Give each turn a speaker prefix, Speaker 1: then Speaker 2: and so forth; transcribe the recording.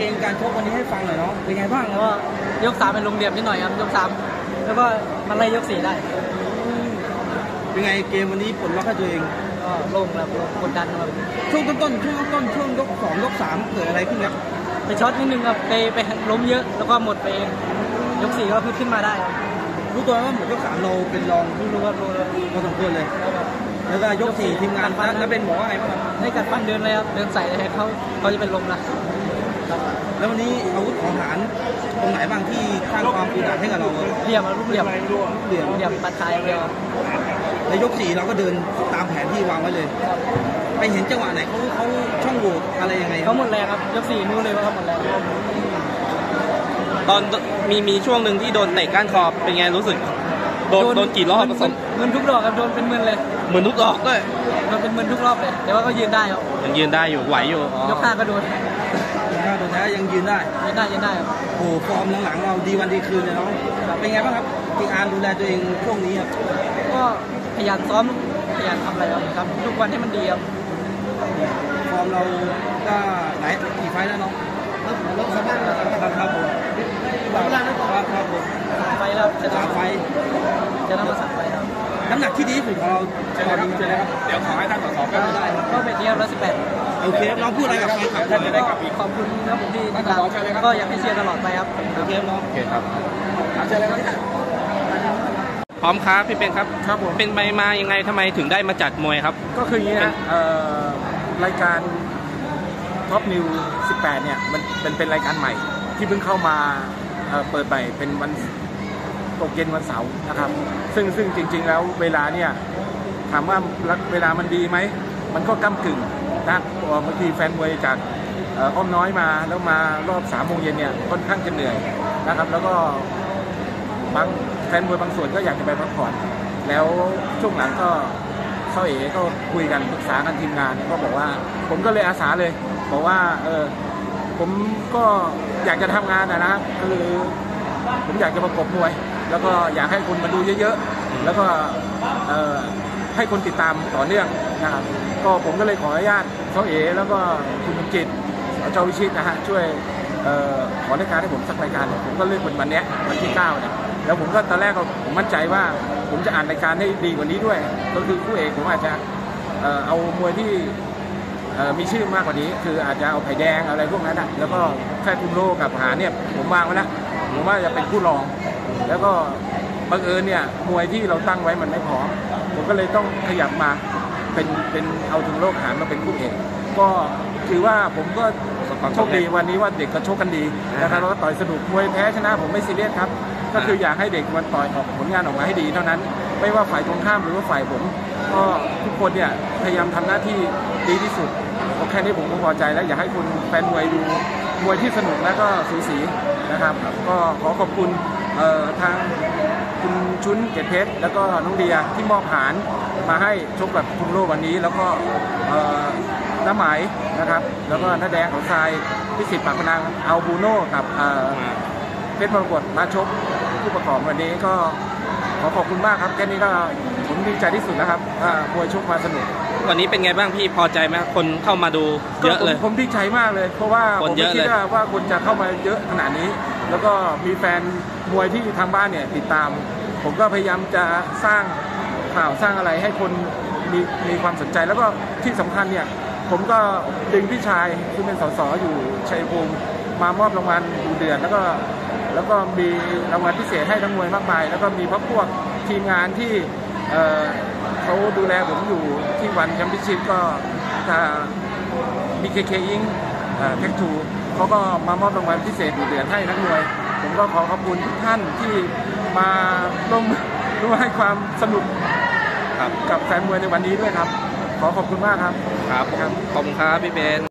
Speaker 1: เกมการชกวันนี้ให้ฟังหน่อยเนาะเป็นไงบ้าง
Speaker 2: แล้วก็ยกสามเป็นลงเหลี่ยมนิดหน่อยครับยกสามแล้วก็มันไล่ยกสี่ได้
Speaker 1: เป็นไงเกมวันนี้ผลลัพธ์ให้ตัวเอง
Speaker 2: ก็โล่งครับโล่งกดดันครับ
Speaker 1: ช่วงต้นๆช่วงต้นๆช่วงยกสองยกสามเกิดอะไรขึ้นครับ
Speaker 2: ไปช็อตนิดนึงครับไปไปล้มเยอะแล้วก็หมดไปเองยกสี่ก็พึ่งขึ้นมาได้ครับ
Speaker 1: รู้ตัวว่าหมดยกสามเราเป็นรอง
Speaker 2: รู้รู้ว่ารู้แล้ว
Speaker 1: พอสมควรเลยแล้วก็ยกสี่ทีมงานนักเป็นบอกว่าไงบ้างครับ
Speaker 2: ให้กัดฟันเดินเลยครับเดินใส่เลยเขาเขาจะเป็นลมละ
Speaker 1: แล้ววันนี้อาวุธของหารตรงไหนบ้างที่สร้างความอึดอัดให้กับเรา
Speaker 2: เหลี่ยมอะลูกเหลี่ยม
Speaker 1: เหลี่ยม
Speaker 2: เหลี่ยมปัดท้ายอย่างเดียว
Speaker 1: ในยกสี่เราก็เดินตามแผนที่วางไว้เลย ไปเห็นจังหวะไหนเขาเขาช่องโหว่อะไรยังไงครั
Speaker 2: เขา
Speaker 1: บ
Speaker 2: หมดแรงครับยกสี่รู้เลยว่าเขาหมดแรง
Speaker 3: ตอนมีมีช่วงหนึ่งที่โดนเตะก้านคอเป็นไงรู้สึกโดนโดนกี่รอบผสม
Speaker 2: เงินทุกดอกครับโดนเป็นหมื่นเลย
Speaker 3: เหมือนทุกดอกด้วย
Speaker 2: โดนเป็นหมื่นทุกรอบเลยแต่ว่าก็ยืนได้ครับ
Speaker 3: ยังยืนได้อยู่ไหวอยู่อ๋อย
Speaker 2: กห้าก็โดน
Speaker 1: ถ้าโดนแท้ยังยืนได้
Speaker 2: ยืนได้ยืนได้ครับ
Speaker 1: โอ้โหฟอร์มหลังๆเราดีวันดีคืนเลยเนาะเป็นไงบ้างครับทีอานดูแลตัวเองช่วงนี้ครับ
Speaker 2: ก็ขยันซ้อมขยันทำอะไรครับทำทุกวันให้มันดีครับ
Speaker 1: ฟอร์มเราก็ไหนกี่ไฟล์แล้วเนาะครับครับผมครับครับผม
Speaker 2: สามไฟแล้วจะ
Speaker 1: สามไฟล์
Speaker 2: จะต้องมาสามไฟครับ
Speaker 1: น้ำหนักที่ดีที่สุดของเราใช่ไหมครับใช่ไหมครับ
Speaker 3: เดี๋ยวขอให้ท่านสส
Speaker 1: ได้ได้ครับ
Speaker 2: ก็เป็นเทียบร้อยสิบแปด
Speaker 1: โอเคเราพูดอะไรกับแฟนคลับหน่อย
Speaker 2: ขอบคุณครับผมที่ติดตามก็อยากให้เชียร์ตลอดไปครับ
Speaker 1: โอเคเนาะ
Speaker 3: โอเคครับพร้อมครับพี่เป็นครับ
Speaker 4: ครับผม
Speaker 3: เป็นไปมายังไงทำไมถึงได้มาจัดมวยครับ
Speaker 4: ก็คืออย่างนี้นะเอ่อรายการท็อปนิว 18 เนี่ยมันเป็นเป็นรายการใหม่ที่เพิ่งเข้ามาเอ่อเปิดใหม่เป็นวัน ตกเย็นวันเสาร์นะครับ ซึ่งซึ่งจริง ๆ แล้วเวลาเนี่ยถามว่าเวลามันดีไหม มันก็ก้ากึ่งนะบางทีแฟนมวยจากอ้อมน้อยมาแล้วมารอบสามโมงเย็นเนี่ยค่อนข้างจะเหนื่อยนะครับ แล้วก็บางแฟนมวยบางส่วนก็อยากจะไปพักผ่อน แล้วช่วงหลังก็เข้าเอ๋ก็คุยกันปรึกษากันทีมงานก็บอกว่า ผมก็เลยอาสาเลย บอกว่าเออผมก็อยากจะทำงานนะนะครับคือผมอยากจะประกบมวย แล้วก็อยากให้คนมาดูเยอะๆ แล้วก็เอ่อให้คนติดตามต่อเนื่องนะครับ ก็ผมก็เลยขออนุญาตเขาเอแล้วก็คุณสมจิตเจ้าวิชิตนะฮะช่วยเอ่อขอรายการให้ผมสักรายการหนึ่งผมก็เลือกเป็นวันเนี้ยวันที่9เนี่ยแล้วผมก็ตอนแรกก็ผมมั่นใจว่าผมจะอ่านรายการให้ดีกว่านี้ด้วย ก็คือคู่เอกผมอาจจะเอ่อเอามวยที่เอ่อมีชื่อมากกว่านี้ คืออาจจะเอาไผ่แดงอะไรพวกนั้นนะแล้วก็แค่คุมโลกับหาเนี่ยผมวางไว้แล้ว ผมว่าจะเป็นผู้รอง แล้วก็บังเอิญเนี่ยมวยที่เราตั้งไว้มันไม่พอผมก็เลยต้องขยับมาเป็นเป็นเอาถึงโลกหารมาเป็นคู่เอกก็ถือว่าผมก็โชคดีวันนี้ว่าเด็กก็โชคกันดีนะครับแล้วก็ต่อยสนุกมวยแพ้ชนะ ผมไม่ซีเรียสครับ ก็คืออยากให้เด็กมันต่อยออกผลงานออกมาให้ดีเท่านั้น ไม่ว่าฝ่ายตรงข้ามหรือว่าฝ่ายผม ก็ทุกคนเนี่ยพยายามทำหน้าที่ดีที่สุด แค่นี้ผมก็พอใจแล้วอยากให้คุณแฟนมวยดูมวยที่สนุกและก็สูสีนะครับ ก็ขอขอบคุณทางคุณชุนเกตเพชรแล้วก็น้องเดียที่มอบหารมาให้ชกกับคุมโลวันนี้ แล้วก็น้าไหมายนะครับ แล้วก็น้าแดงของทรายพิสิทธิ์ปากพนังเอาบูโน่กับเพชรมรกตมาชกผู้ประกอบวันนี้ก็ขอขอบคุณมากครับแค่นี้ก็ผมดีใจที่สุดแล้วครับมวยชกมาสนุก
Speaker 3: วันนี้เป็นไงบ้างพี่พอใจไหมคนเข้ามาดูเยอะเลย
Speaker 4: ก็ผมผมดีใจมากเลย เพราะว่า
Speaker 3: ค
Speaker 4: ผ
Speaker 3: น
Speaker 4: ม
Speaker 3: เย
Speaker 4: ไม่
Speaker 3: อะ
Speaker 4: คิด
Speaker 3: เลย
Speaker 4: ว่าว่าคนจะเข้ามาเยอะขนาดนี้ แล้วก็มีแฟนมวยที่ทางบ้านเนี่ยติดตาม ผมก็พยายามจะสร้างข่าวสร้างอะไรให้คนมีมีความสนใจแล้วก็ที่สำคัญเนี่ย ผมก็ดึงพี่ชายซึ่งเป็นสสอยู่ชัยภูมิมามอบรางวัลดูเดือนแล้วก็แล้วก็มีรางวัลพิเศษให้ทั้งมวยมากมาย แล้วก็มีพักพวกทีมงานที่ เอ่อเขาดูแลผมอยู่ที่วันแชมเปี้ยนชิพก็ทาง BKK อิงแท็กทูเขาก็มามอบรางวัลพิเศษดูเดือนให้นักมวย ผมก็ขอขอบคุณทุกท่านที่มาร่วมร่วมให้ความสนุก
Speaker 3: ครับ
Speaker 4: กับแฟนมวยในวันนี้ด้วยครับ ขอขอบคุณมากครับ
Speaker 3: ครับผมขอบคุณครับพี่เบน